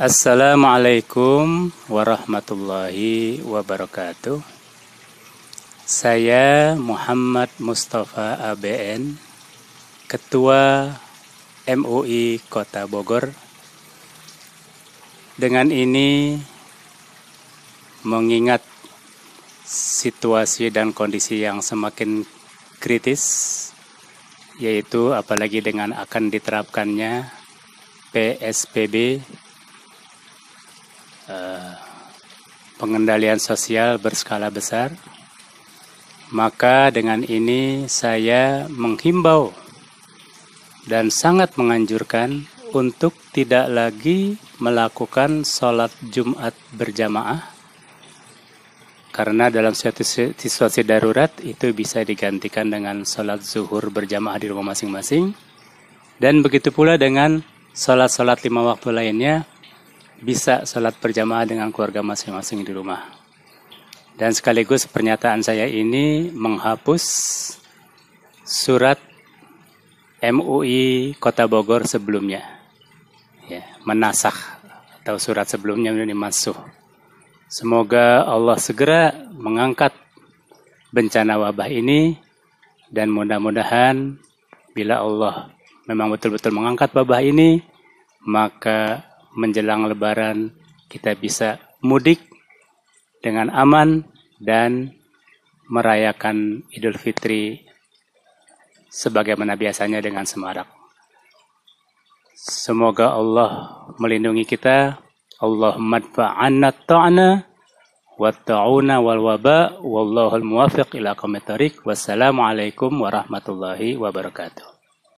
Assalamualaikum warahmatullahi wabarakatuh. Saya Muhammad Mustafa ABN, Ketua MUI Kota Bogor. Dengan ini mengingat situasi dan kondisi yang semakin kritis, yaitu apalagi dengan akan diterapkannya PSBB Eh, pengendalian sosial berskala besar, maka dengan ini saya menghimbau dan sangat menganjurkan untuk tidak lagi melakukan sholat Jumat berjamaah karena dalam situasi darurat itu bisa digantikan dengan sholat zuhur berjamaah di rumah masing-masing. Dan begitu pula dengan sholat-sholat lima waktu lainnya bisa sholat berjamaah dengan keluarga masing-masing di rumah. Dan sekaligus pernyataan saya ini menghapus surat MUI Kota Bogor sebelumnya. Ya, menasah atau surat sebelumnya ini masuk. Semoga Allah segera mengangkat bencana wabah ini dan mudah-mudahan bila Allah memang betul-betul mengangkat wabah ini maka menjelang lebaran kita bisa mudik dengan aman dan merayakan Idul Fitri sebagaimana biasanya dengan semarak. Semoga Allah melindungi kita. Allahumma dfa'anna ta'na wa ta'una wal waba wallahu al muwafiq ila qawmi Wassalamualaikum warahmatullahi wabarakatuh.